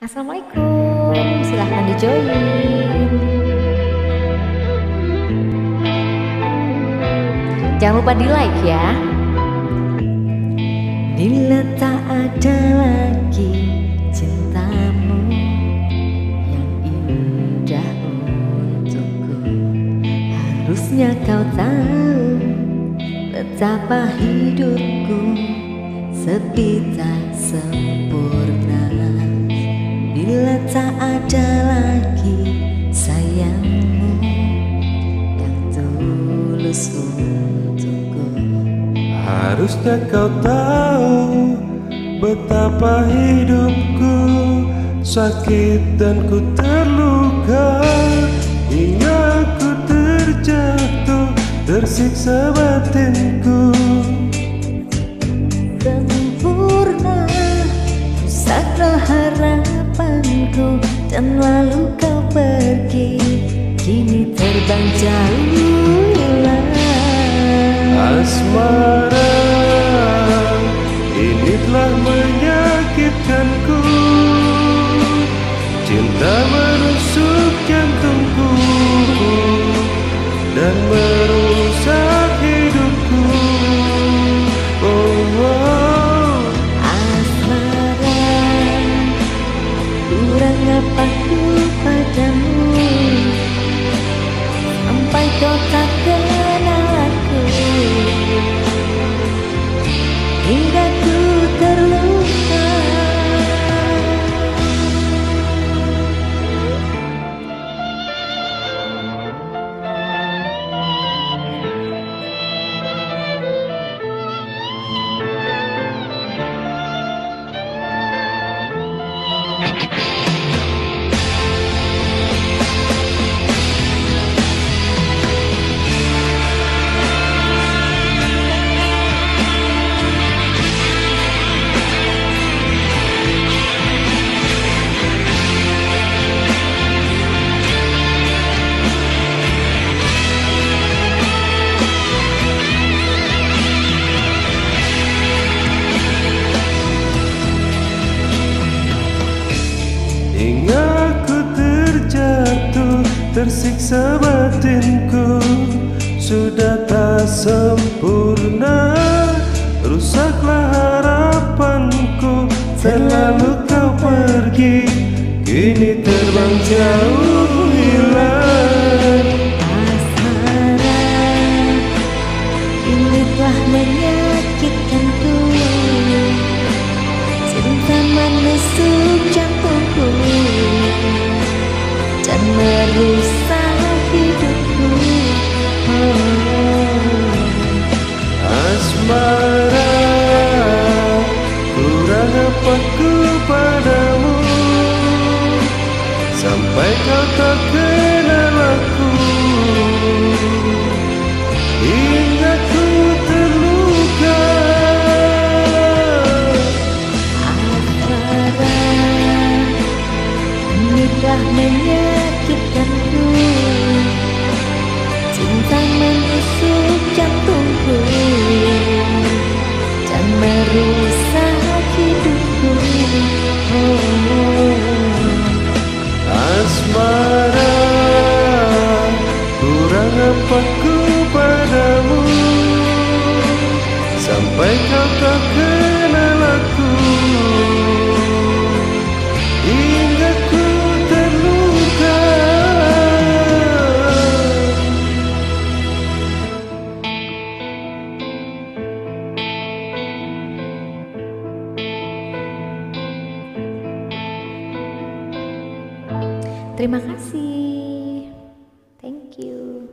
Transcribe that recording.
Assalamualaikum, silahkan di join. Jangan lupa di like ya. Bila tak ada lagi cintamu yang indah untukku Harusnya kau tahu betapa hidupku sepi tak sempurna Bila tak ada lagi sayangmu yang tulus untukku Harusnya kau tahu betapa hidupku sakit dan ku terluka hingga ku terjatuh tersiksa batinku. Dan lalu kau pergi. Kini terbang jauh hilang Asmara Hingga ku terjatuh tersiksa batinku. Sudah tak sempurna Rusaklah harapanku. Terlalu kau pergi Kini terbang jauh hilang. Asmara Ini telah menyakitkanku Dan merusak Terima kasih. Thank you.